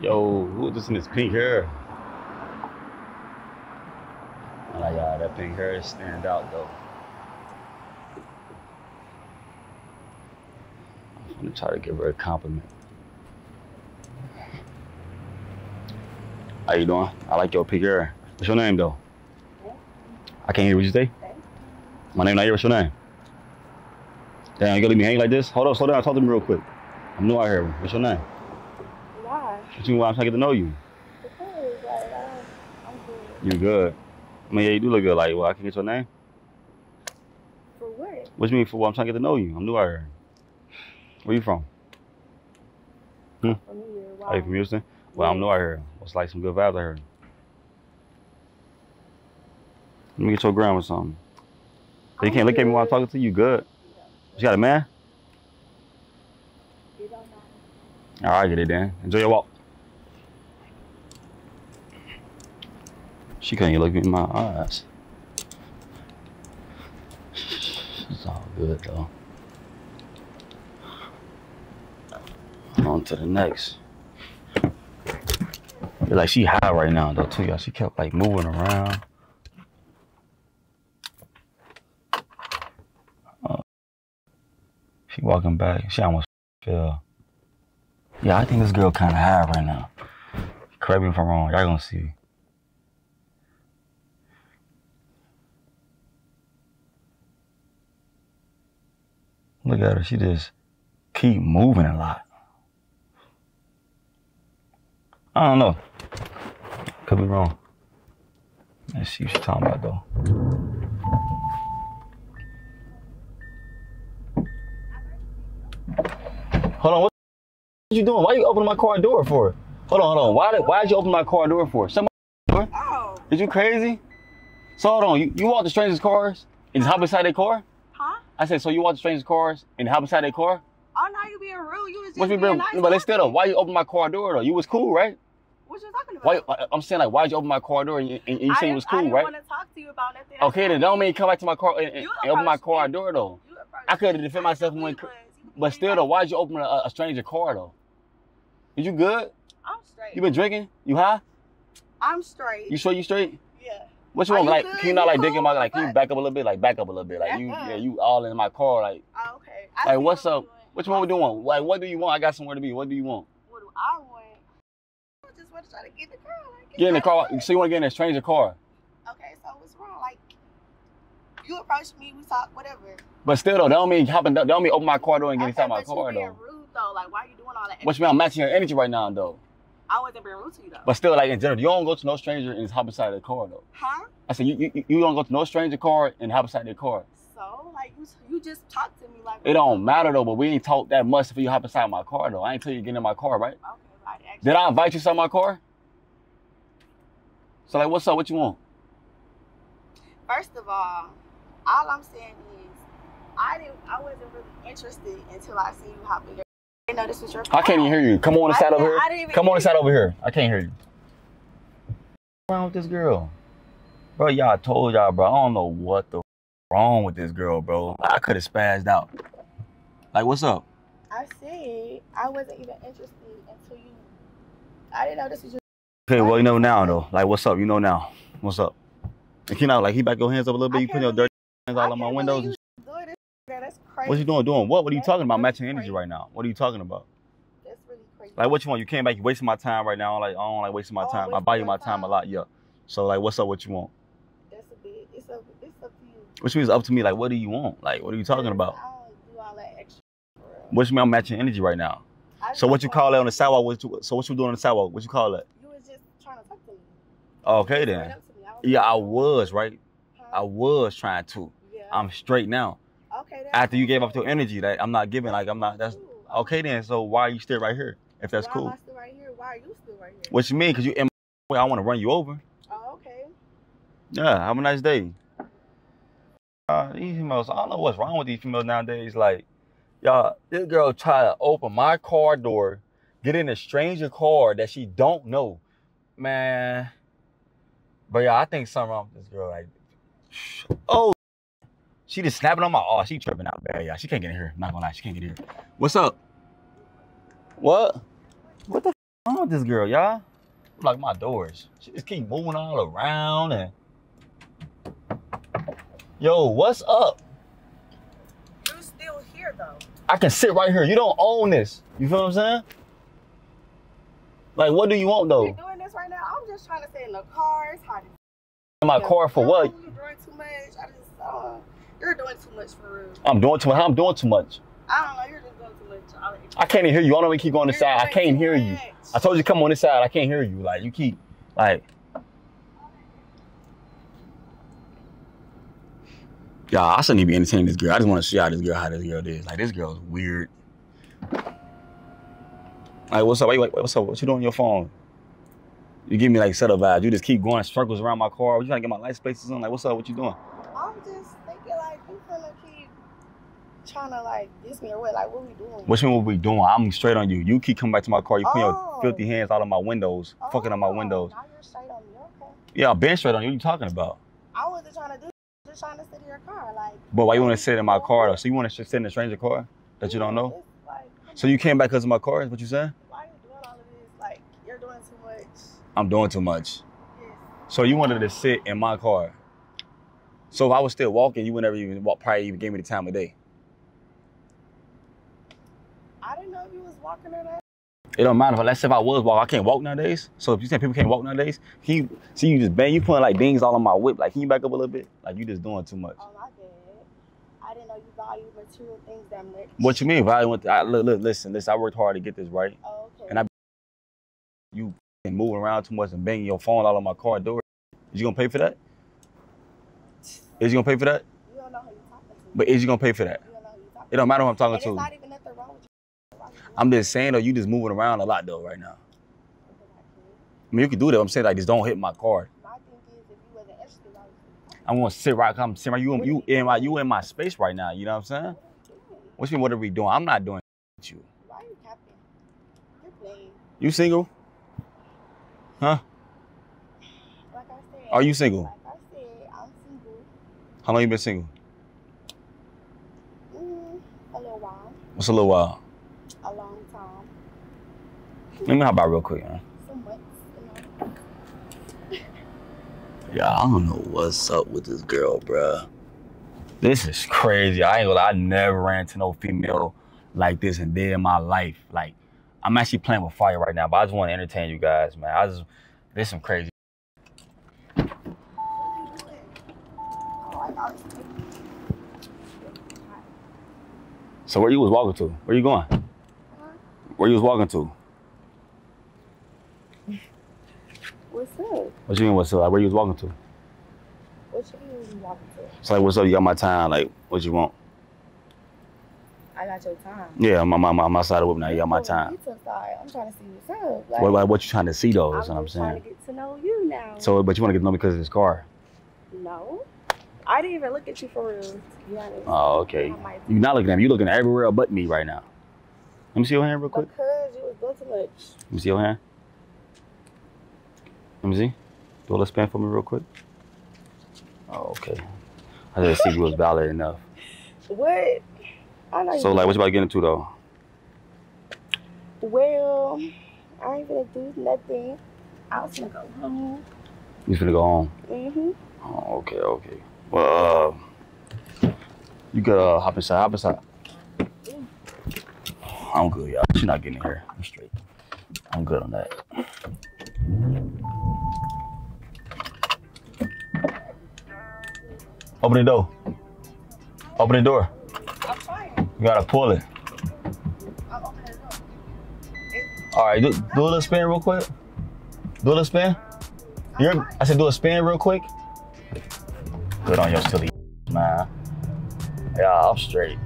Yo, who is this in this pink hair? Oh yeah, that pink hair is stand out though. I'm gonna try to give her a compliment. How you doing? I like your pink hair. What's your name though? I can't hear what you say. My name not here. What's your name? Damn, you gonna leave me hanging like this? Hold on, slow down. Talk to me real quick. I'm new out here. What's your name? What you mean? Why I'm trying to get to know you. I, I'm. You good? I mean, yeah, you do look good. Like, well, I can get your name. For what? What you mean for? What I'm trying to get to know you. I'm new out here. Where you from? Hmm? From here. Why? Are you from Houston? Well, I'm new out here. What's like some good vibes out here? Let me get your gram or something. You can't look at me while I'm talking to you. Good. You got a man? It don't matter. All right, get it then. Enjoy your walk. She can't even look me in my eyes. It's all good though. On to the next. Like she high right now though too, y'all. She kept like moving around. Uh, she walking back. She almost fell. Yeah, I think this girl kind of high right now. Correct me if I'm wrong. Y'all gonna see. Look at her. She just keep moving a lot. I don't know. Could be wrong. Let's see what she's talking about though. Hold on. What you doing? Why you opening my car door for? Hold on, hold on. Why did why did you open my car door for? Somebody door? Oh, Is you crazy? So hold on. You, you walk the strangers' cars and hop inside their car? I said, so you walk the strangers' cars and hop inside their car? Oh, now you being rude. You was just What's being being, nice. but let's still though, why you open my car door though? You was cool, right? What you talking about? Why? I'm saying like why'd you open my car door and you, and you I said it was I cool, didn't right? want to talk to you about nothing. Okay, then don't mean come back to my car and, and, open my car door though. I could have me. defend myself I when, knew you was. You but still though, why'd you open a, a stranger car though? Is you good? I'm straight. You been drinking? You high? I'm straight. You sure you straight? yeah. What you want? Like, good? can you not like dig in my like? Can you back up a little bit? Like, back up a little bit. Like, you, yeah, you all in my car. Like, Oh, okay. I like, what's what up? What you want doing? Like, what do you want? I got somewhere to be. What do you want? What do I want? I just want to try to get the car. Like, Get in the car. So you want to get in a stranger car? Okay, so what's wrong? Like, you approached me, we talk, whatever. But still though, that don't mean hopping. That don't mean open my car door and get Okay, inside my car though. rude though. Like, why are you doing all that? What you mean? I'm matching your energy right now though. I wasn't being rude to you though. But still, like in general, you don't go to no stranger and just hop inside their car though. huh? I said you you, you don't go to no stranger car and hop inside their car. So, like, you, you just talked to me like. It don't matter though. But we ain't talk that much if you hop inside my car though. I ain't tell you get in my car, right? Okay, but I actually. Did I invite you inside my car? So like, what's up? What you want? First of all, all I'm saying is, I didn't. I wasn't really interested until I see you hop in your. I didn't know this was your. I can't even hear you. Come on and side over here. I didn't even Come on hear side over here. I can't hear you. What's wrong with this girl? Bro, y'all told y'all, bro. I don't know what the wrong with this girl, bro. I could have spazzed out. Like, what's up? I said I wasn't even interested until you. I didn't know this was your. Okay, well, you know now though. Like, what's up? You know now. What's up? And can I like he back your hands up a little bit? You put your dirty hands all on my windows. You doing that's crazy. What you doing? Doing what? What are you talking about? Matching energy right now. What are you talking about? That's really crazy. Like, what you want? You came back. You wasting my time right now. Like, I don't like wasting my Oh, time. I value your my time a lot. Yeah. So like, what's up? What you want? That's a bit. It's up. It's up to you. Which means up to me. Like, what do you want? Like, what are you talking about? I don't do all that extra. for real. What you mean I'm matching energy right now? I So what you call that on the sidewalk? What you, so what you doing on the sidewalk? What you call that? You was just trying to talk to me. Okay then. me. I Yeah, I was right. huh? I was trying to. Yeah. I'm straight now. Okay. After you gave up your energy, that I'm not giving. Like I'm not. That's okay then. So why are you still right here? If that's Why cool. Am I still right here? Why are you still right here? What you mean? Cause you in my way. I want to run you over. Oh, okay. Yeah. Have a nice day. Uh, these females. I don't know what's wrong with these females nowadays. Like, y'all, this girl try to open my car door, get in a stranger car that she don't know, man. But yeah, I think something wrong with this girl. Like, oh, she just snapping on my. Oh, she tripping out bad. Yeah, she can't get in here. Not gonna lie, she can't get in here. What's up? What? What the f- wrong with this girl, y'all? Like my doors. She just keep moving all around and Yo, what's up? You still here though? I can sit right here. You don't own this. You feel what I'm saying? Like, what do you want You though? doing this right now? I'm just trying to stay in the cars. It's hot. as In my car for No, what? You're doing too much. I just, uh, you're doing too much for real. I'm doing too much. I'm doing too much. I don't know. You're just doing too much. I'll let you- I can't even hear you. I don't even keep going this You're side. I can't too hear you. I told you to come on this side. I can't hear you. Like you keep like. Yeah, I shouldn't even be entertaining this girl. I just want to see how this girl, how this girl is. Like this girl's weird. Like, what's up? Wait, wait, what's up? What you doing on your phone? You give me like set up vibes. You just keep going circles around my car. You trying to get my license plate on? Like, what's up? What you doing? I'm just thinking like you finna keep trying to like diss me or what? Like what we doing? What you mean what we doing? I'm straight on you. You keep coming back to my car. You put Oh. your filthy hands out of my windows, fucking on my Oh, windows. Now you're straight on me. Okay. Yeah, I've been straight on you. What you talking about? I wasn't trying to do. Just trying to sit in your car, like. But why you want to sit in my car though? Oh. So you want to sit in a stranger car that you don't know? Like, So you came back because of my car? Is what you saying? Why are you doing all of this? Like you're doing too much. I'm doing too much. Yes. So you wanted to sit in my car. So if I was still walking, you would never even walk, probably even gave me the time of day. I didn't know if you was walking or not. It don't matter. If, let's say if I was walking, I can't walk nowadays. So if you say people can't walk nowadays, can you see you just bang, you putting like dings all on my whip. Like, can you back up a little bit? Like you just doing too much. Oh my bad. I didn't know you value material things that much. What you mean? If I went, to, look, look, listen, listen. I worked hard to get this right. Oh, okay. And I- You and moving around too much and banging your phone all on my car door. Is you gonna pay for that? Is you gonna pay for that? You don't know who you talking to. But is you gonna pay for that? you don't know who you talking It don't matter who I'm talking And to. it's not even nothing wrong with you. Why would you I'm just saying though, you just moving around a lot though right now. I mean, you can do that. I'm saying like, just don't hit my car. My thing is, if you wasn't interested, why would you talk? I want to sit right. I'm sitting right. You, you in my, you in my space right now. You know what I'm saying? What you mean? What are we doing? I'm not doing with you. Why are you capping? You're playing. You single? Huh? Like I said. Are you single? Like I said, I'm single. How long you been single? Mm, a little while. What's a little while? A long time. Let me hop about real quick, man. Yeah, I don't know what's up with this girl, bruh. This is crazy. I ain't gonna lie, I never ran into no female like this in day in my life. Like, I'm actually playing with fire right now, but I just want to entertain you guys, man. I just, this some crazy. What are you doing? Oh, I thought it So where you was walking to? Where you going? Where you was walking to? What's up? What you mean what's up? Like, where you was walking to? What you mean walking to? So like, what's up? You got my time. Like, what you want? I got your time. Yeah, I'm, I'm, I'm, I'm outside the whip now. You got my Oh, time. You took. I'm trying to see what's up. Like, What, what, what you trying to see though? That's I'm what I'm just trying to get to know you now. So, but you want to get to know me because of this car? no, I didn't even look at you for real. To be honest. Oh, okay. You're not looking at me. You're looking everywhere but me right now. Let me see your hand real quick. Because you was doing too much. Let me see your hand. Let me see. Do a little spin for me real quick. Oh, okay. I just see you was valid enough. What? I know So, like, what you about to get into though? Well, I ain't gonna do nothing. I was gonna go home. You finna go home. Mm-hmm. Oh, okay, okay. Well, uh, you could uh, hop inside. Hop inside. I'm good, y'all. She's not getting in here. I'm straight. I'm good on that. Open the door. Open the door. I'm. You gotta pull it. I'm opening the door. All right, do, do a little spin real quick. Do a little spin. You're, I said do a spin real quick. Good on your silly man. Yeah, I'm straight.